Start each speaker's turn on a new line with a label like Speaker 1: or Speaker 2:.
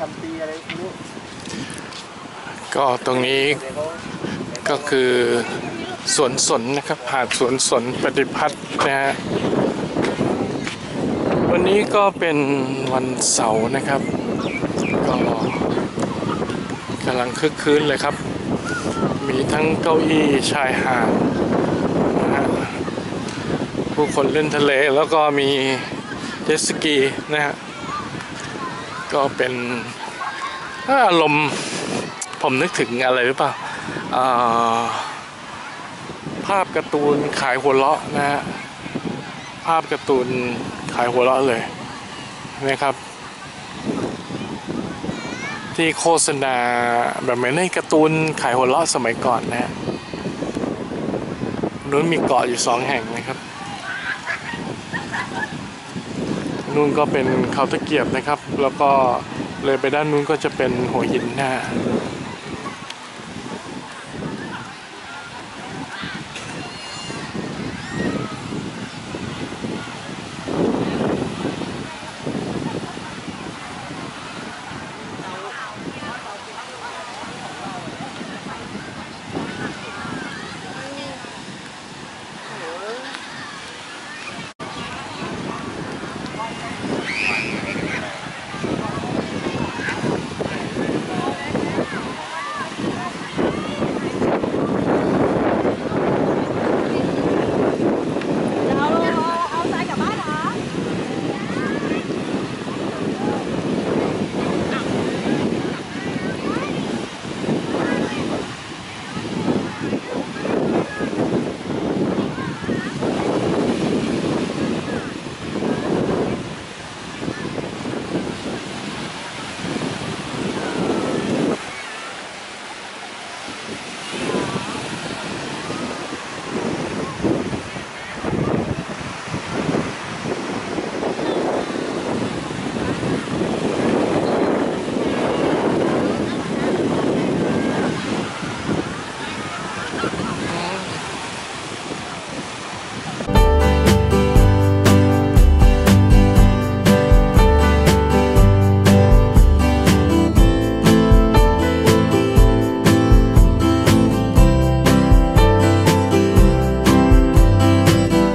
Speaker 1: ทำปีอะไรไม่รู้
Speaker 2: ก็ตรงนี้ก็คือสวนสนนะครับหาดสวนสนปฏิพัฒน์นะฮะวันนี้ก็เป็นวันเสาร์นะครับก็กำลังคึกคืนเลยครับ มีทั้งเก้าอี้ชายหาดนะฮะผู้คนเล่นทะเลแล้วก็มีเจ็ตสกีนะฮะ ก็เป็นอารมณ์ผมนึกถึงอะไรหรือเปล่าภาพการ์ตูนขายหัวเราะนะฮะภาพการ์ตูนขายหัวเราะเลยนะครับ ที่โฆษณาแบบเหมือนในการ์ตูนขายหัวเราะสมัยก่อนนะฮะนู้นมีเกาะอยู่สองแห่งนะครับ นู่นก็เป็นเขาตะเกียบนะครับ แล้วก็เลยไปด้านนู้นก็จะเป็นหัวหินนะฮะ